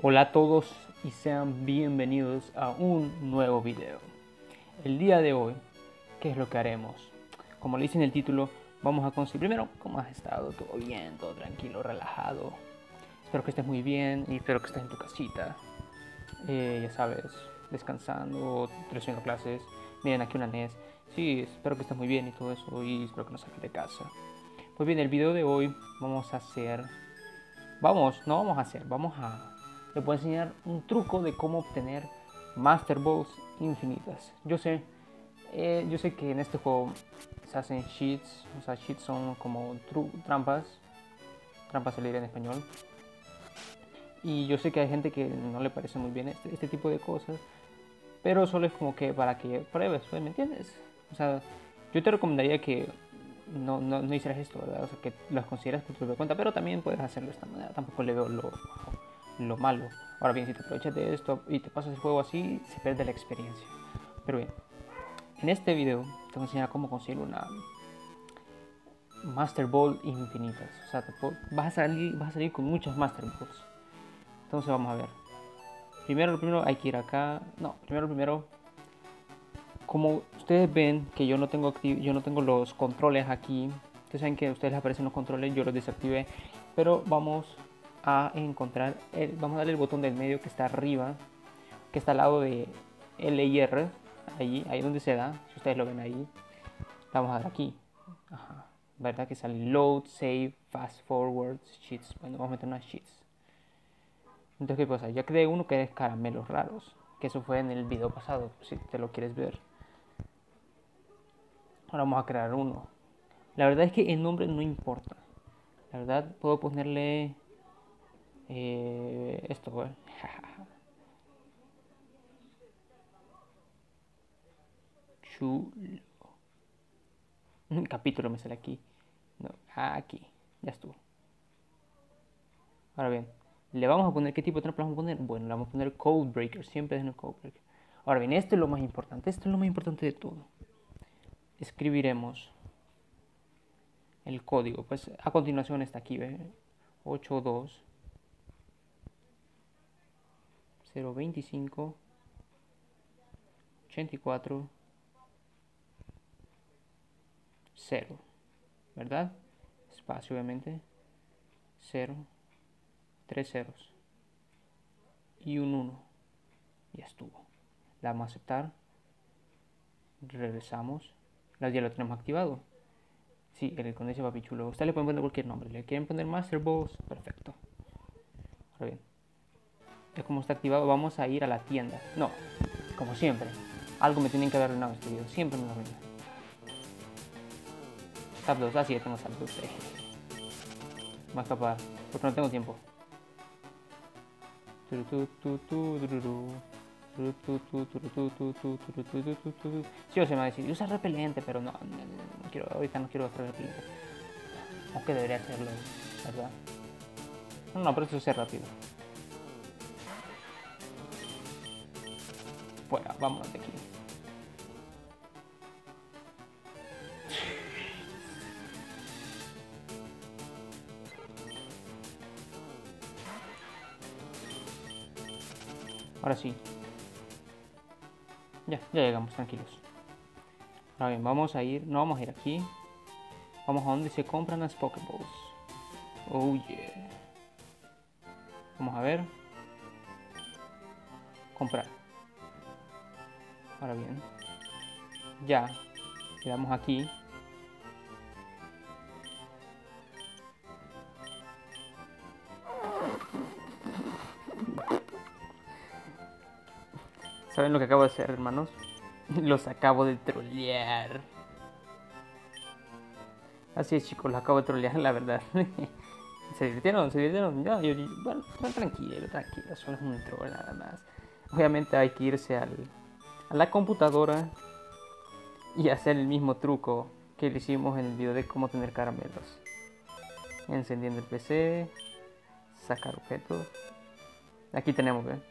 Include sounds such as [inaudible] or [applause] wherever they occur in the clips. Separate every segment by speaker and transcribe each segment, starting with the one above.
Speaker 1: Hola a todos y sean bienvenidos a un nuevo video. El día de hoy, ¿qué es lo que haremos? Como le dice en el título, vamos a conseguir primero cómo has estado, todo bien, todo tranquilo, relajado. Espero que estés muy bien y espero que estés en tu casita. Eh, ya sabes, descansando, haciendo clases. Miren aquí una NES. Sí, espero que estés muy bien y todo eso y espero que no salgas de casa. Pues bien, el video de hoy vamos a hacer... Vamos, no vamos a hacer, vamos a... Les voy a enseñar un truco de cómo obtener Master Balls infinitas. Yo sé, eh, yo sé que en este juego se hacen cheats, o sea, cheats son como trampas, trampas se en español. Y yo sé que hay gente que no le parece muy bien este, este tipo de cosas, pero solo es como que para que pruebes, ¿me entiendes? O sea, yo te recomendaría que no, no, no hicieras esto, ¿verdad? O sea, que las consideras por tu propia cuenta, pero también puedes hacerlo de esta manera. Tampoco le veo lo, lo malo. Ahora bien, si te aprovechas de esto y te pasas el juego así, se pierde la experiencia. Pero bien, en este video te voy a enseñar cómo conseguir una Master Ball infinitas. O sea, vas, a salir, vas a salir con muchas Master Balls. Entonces vamos a ver. Primero, lo primero hay que ir acá. No, primero, primero como ustedes ven que yo no tengo yo no tengo los controles aquí ustedes saben que a ustedes les aparecen los controles yo los desactivé pero vamos a encontrar el, vamos a darle el botón del medio que está arriba que está al lado de L y R ahí ahí donde se da si ustedes lo ven ahí. Vamos a dar aquí. Verdad que sale load save fast forward sheets. Bueno vamos a meter unas sheets. Entonces qué pasa ya creé uno que es caramelos raros que eso fue en el video pasado si te lo quieres ver. Ahora vamos a crear uno. La verdad es que el nombre no importa. La verdad puedo ponerle eh, esto. [laughs] Chulo. Un capítulo me sale aquí. Aquí. Ya estuvo. Ahora bien, le vamos a poner qué tipo de trampa vamos a poner. Bueno, le vamos a poner Code Breaker. Siempre es en el Code Breaker. Ahora bien, esto es lo más importante. Esto es lo más importante de todo escribiremos el código. Pues a continuación está aquí, ¿ve? 82 025 84 0, ¿verdad? Espacio, obviamente. 0, 3 ceros y un 1. Ya estuvo. La vamos a aceptar. Regresamos ya lo tenemos activado. Sí, el papi papichulo. Ustedes le pueden poner cualquier nombre. Le quieren poner Master Boss, perfecto. Ahora bien, ya como está activado, vamos a ir a la tienda. No, como siempre. Algo me tienen que haber arruinado este video. Siempre me lo arruinan. Tab 2, así ah, tengo Tab 2. Más capaz, porque no tengo tiempo. Sí, o se me va a decir, usa repelente, pero no, no, quiero, ahorita no quiero usar repelente. Aunque debería hacerlo, ¿verdad? No, no, pero eso es rápido. Fuera, vámonos de aquí. Ahora sí, ya, ya llegamos, tranquilos. Ahora bien, vamos a ir, no vamos a ir aquí. Vamos a donde se compran las Pokéballs. Oh yeah. Vamos a ver. Comprar. Ahora bien. Ya. Quedamos aquí. ¿Saben lo que acabo de hacer, hermanos? [laughs] Los acabo de trolear. Así es, chicos, los acabo de trolear, la verdad. [laughs] ¿Se divirtieron? ¿Se divirtieron? Ya, yo, bueno, tranquilo, tranquilo, solo es un troll nada más. Obviamente hay que irse al, a la computadora y hacer el mismo truco que le hicimos en el video de cómo tener caramelos. Encendiendo el PC, sacar objetos. Aquí tenemos, ¿ven?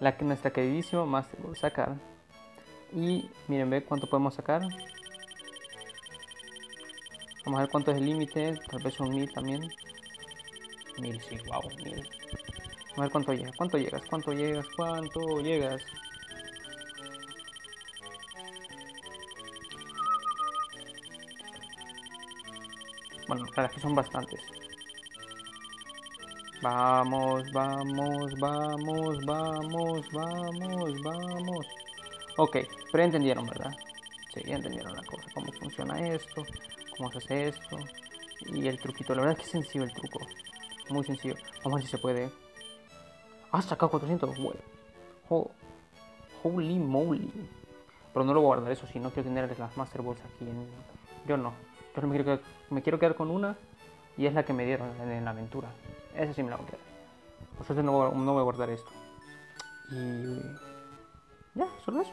Speaker 1: la que nuestra queridísima Master Ball sacar. Y miren, ve cuánto podemos sacar. Vamos a ver cuánto es el límite, tal vez son mil también. Mil, sí, wow, mil. A ver cuánto llegas, cuánto llegas, cuánto llegas, cuánto llegas. Bueno, la verdad que son bastantes. Vamos, vamos, vamos, vamos, vamos, vamos. Ok, pero entendieron, ¿verdad? Sí, ya entendieron la cosa, cómo funciona esto, cómo se hace esto y el truquito. La verdad es que es sencillo el truco, muy sencillo. Vamos a ver si se puede. Ah, sacado 400, oh, holy moly. Pero no lo voy a guardar eso, si no quiero tener las Master Balls aquí. En... Yo no. Me quiero, quedar, me quiero quedar con una y es la que me dieron en, la aventura. Esa sí me la voy a quedar. Por suerte no, no voy a guardar esto. Y ya, solo eso.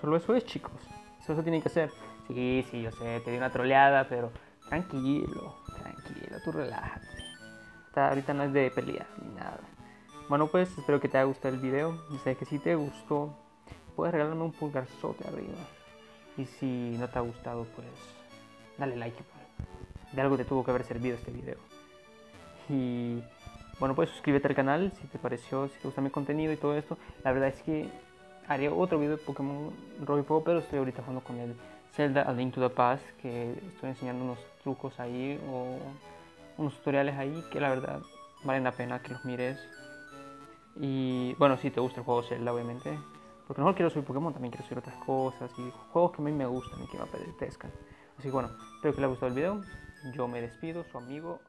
Speaker 1: Solo eso es, chicos. Eso tiene que hacer. Sí, sí, yo sé, te di una troleada, pero tranquilo, tranquilo, tú relájate. ahorita no es de pelea ni nada. Bueno, pues espero que te haya gustado el video. Y sé que si te gustó, puedes regalarme un pulgarzote arriba. Y si no te ha gustado, pues dale like. De algo te tuvo que haber servido este video. Y bueno, pues suscríbete al canal si te pareció, si te gusta mi contenido y todo esto. La verdad es que haré otro video de Pokémon Roy pero estoy ahorita jugando con el Zelda A Link to the Past, que estoy enseñando unos trucos ahí o unos tutoriales ahí que la verdad valen la pena que los mires. Y bueno, si te gusta el juego Zelda, obviamente. Porque no quiero subir Pokémon, también quiero subir otras cosas y juegos que a mí me gustan y que me apetezcan. Así que bueno, espero que les haya gustado el video. Yo me despido, su amigo